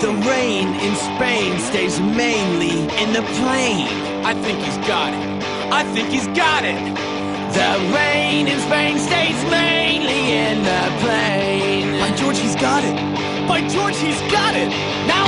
The rain in Spain stays mainly in the plain. I think he's got it. I think he's got it. The rain in Spain stays mainly in the plain. By George, he's got it. By George, he's got it. Now.